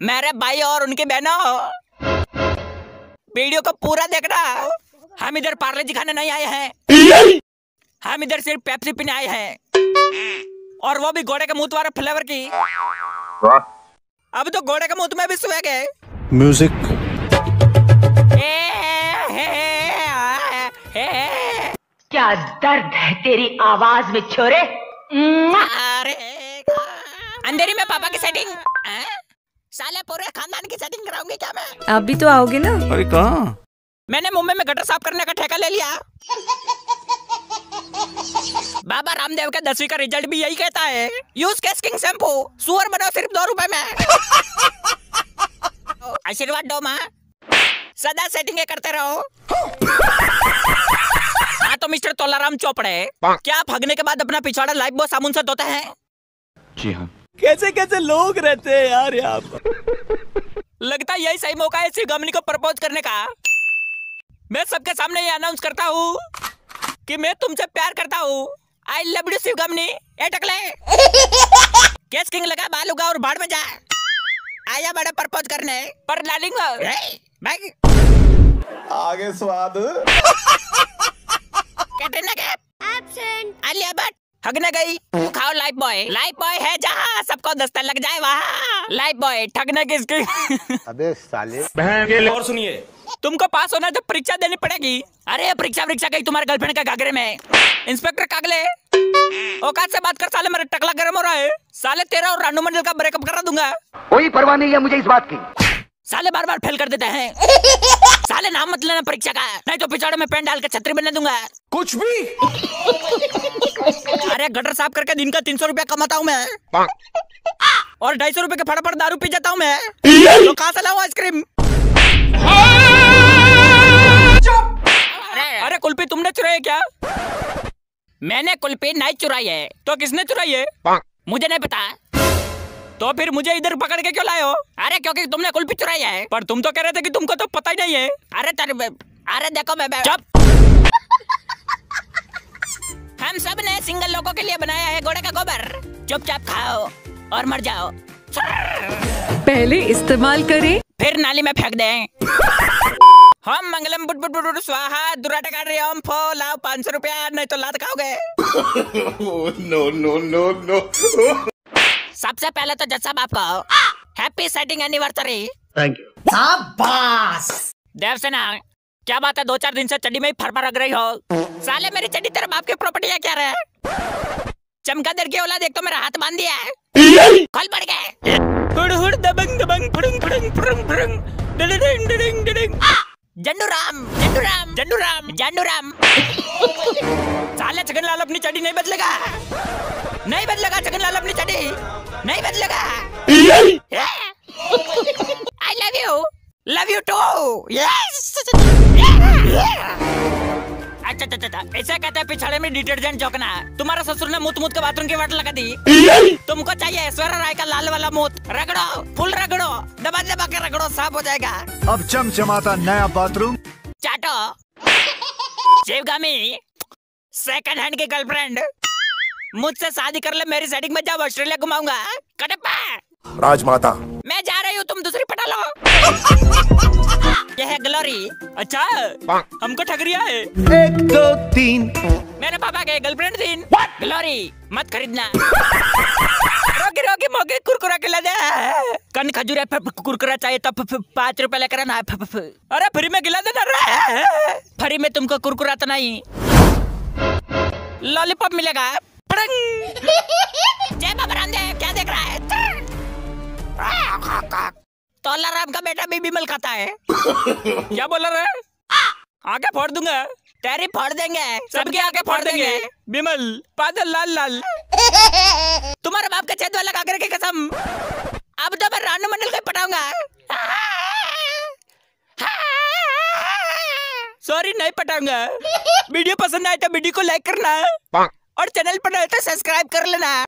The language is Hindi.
मेरे भाई और उनकी बहनों। वीडियो को पूरा देखना। हम इधर पार्ले जी खाने नहीं आए हैं। हम इधर सिर्फ़ पेप्सी पीने आए हैं। और वो भी घोड़े के मुँह वाले फ्लेवर की। अब तो घोड़े के मुँह में भी सुए गए म्यूज़िक। क्या दर्द है तेरी आवाज़ में छोरे? अरे अंधेरी में पापा की सेटिंग? साले पूरे खानदान की सेटिंग कराऊँगी क्या मैं? आप भी तो आओगे ना? अरे कहाँ? मैंने मुंबई में गटर साफ़ करने का ठेका ले लिया। बाबा रामदेव का दसवीं का रिज़ल्ट भी यही कहता है। यूज़ केस किंग शैम्पू सुअर बनाओ सिर्फ़ दो रुपए में। आशीर्वाद दो माँ। सदा सेटिंग करते रहो। हाँ तो मिस्टर तोलाराम चोपड़े क्या आप हगने के बाद अपना पिछवाड़ा लाइफ बॉय साबुन से धोते हैं? जी हाँ। कैसे कैसे लोग रहते हैं यार यहाँ पर? लगता है यही सही मौका है शिवगामिनी को प्रपोज करने का। मैं सबके सामने ये अनाउंस करता हूँ कि मैं तुमसे प्यार करता हूँ। I love you शिवगामिनी A Takle. Case king लगा बाल उगा और बाढ़ में जा। आया बड़ा प्रपोज करने। पर भाई आगे स्वाद। कैटरीना कैफ एब्सेंट आलिया भट्ट। ठगने गई। खाओ लाइफ बॉय लाइफ बॉय है जहाँ। सबको दस्ता लग जाए वहाँ। लाइफ बॉय ठगने किसकी अबे साले। और सुनिए। तुमको पास होना है तो परीक्षा देनी पड़ेगी। अरे परीक्षा परीक्षा गई तुम्हारे गर्लफ्रेंड का घाघरे में। इंस्पेक्टर कागले। औकात से बात कर साले मेरा टकला गर्म हो रहा है। साले तेरा और रानू मंडल का ब्रेकअप करा दूँगा। कोई परवाह नहीं है मुझे इस बात की। साले बार बार फेल कर देते हैं। साले नाम मत लेना परीक्षा का। नहीं तो पिछाड़े में पेन डाल के छतरी बनने दूँगा। कुछ भी। अरे गटर साफ़ करके दिन का तीन सौ रूपया कमाता हूँ मैं। और ढाई सौ रुपये के फटाफट दारू पी जाता हूँ मैं। तो कहाँ से लाऊं आइसक्रीम? अरे। अरे कुल्फी तुमने चुराई क्या? मैंने कुल्फी नहीं चुराई है। तो किसने चुराई है? मुझे नहीं पता। तो फिर मुझे इधर पकड़ के क्यों लाए हो? अरे क्योंकि तुमने कुल्फी चुराई है। पर तुम तो कह रहे थे कि तुमको तो पता ही नहीं है। अरे तेरे अरे देखो मैं चुप। हम सबने सिंगल लोगों के लिए बनाया है घोड़े का गोबर। चुपचाप खाओ और मर जाओ। पहले इस्तेमाल करें। फिर नाली में फेंक दें। हम मंगलम बुट बुट बुट स्वाहा दुराटे काट रही हम फो लाओ पाँच सौ रुपया नहीं तो लात खाओगे। नो नो नो नो सबसे पहले तो जज साहब आपको happy setting anniversary thank you Devasena क्या बात है? दो चार दिन से चड्डी में ही फरमा रग रही हो। साले मेरी चड्डी तेरे बाप की प्रॉपर्टी है क्या रे? चमका दर की औलाद एक तो मेरा हाथ बाँध दिया है। कल बढ़ गए। हुड़ दबंग दबंग फुड़ंग फुड़ंग फुड़ंग फुड़ंग। डिडिडिंग डिडिंग डिडिंग। जंडू राम जंडू राम जंडू राम जंडू राम साले छगन लाल अपनी चड्डी नहीं बदलेगा। नहीं बदलेगा छगन लाल अपनी चड्डी। नहीं बदलेगा। ऐसा कहते हैं पिछाड़े में डिटर्जेंट झोंकना तुम्हारा ससुर ने मुत मुत के बाथरूम की वाट लगा दी। तुमको चाहिए ऐश्वर्या राय का लाल वाला मुत। रगड़ो फुल रगड़ो दबा दबा के रगड़ो साफ़ हो जाएगा। अब चमचमाता नया बाथरूम चाटो। शिवगामी सेकंड हैंड की गर्लफ्रेंड मुझसे शादी कर ले मेरी सेटिंग में जब ऑस्ट्रेलिया घुमाऊँगा। कटप्पा। राजमाता। मैं जा रही हूँ तुम दूसरी पटा लो। ये है ग्लोरी। अच्छा हमको ठगरिया है। एक दो तीन। मेरे पापा के गर्लफ्रेंड थी। ग्लोरी मत खरीदना। रोकी रोकी मोके कुरकुरा खिला दे कन खजूर है, कुरकुरा चाहिए तो पाँच रुपए लेकर आना फ- फ- फ- अरे फ्री में खिला देना रे फ्री में तुमको कुरकुरा तो नहीं। लॉलीपॉप मिलेगा। जय बाबा रामदेव क्या देख रहा है? तोला राम का बेटा भी बिमल खाता है। क्या बोला रे आगे फोड़ दूँगा। तेरी फोड़ देंगे। सबके आगे फोड़ देंगे। बिमल बादल लाल लाल। तुम्हारे बाप के छेद वाला काकर की कसम। अब तो मैं रानू मंडल को पटाऊँगा। सॉरी नहीं पटाऊँगा। वीडियो पसंद आए तो वीडियो को लाइक करना। और चैनल पर नए तो सब्सक्राइब कर लेना।